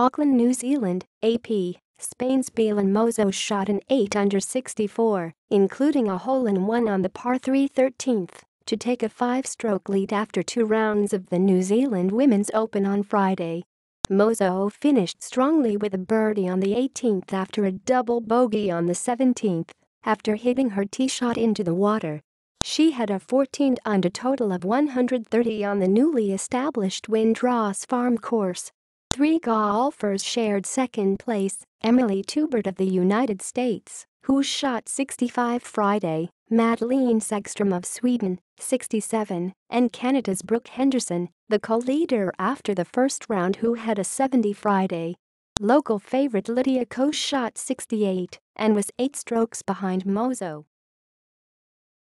Auckland, New Zealand, AP, Spain's Belen Mozo shot an 8 under 64, including a hole-in-one on the par 3 13th, to take a five-stroke lead after two rounds of the New Zealand Women's Open on Friday. Mozo finished strongly with a birdie on the 18th after a double bogey on the 17th, after hitting her tee shot into the water. She had a 14 under total of 130 on the newly established Windross Farm course. Three golfers shared second place, Emily Tubert of the United States, who shot 65 Friday, Madelene Sagstrom of Sweden, 67, and Canada's Brooke Henderson, the co-leader after the first round who had a 70 Friday. Local favorite Lydia Ko shot 68 and was eight strokes behind Mozo.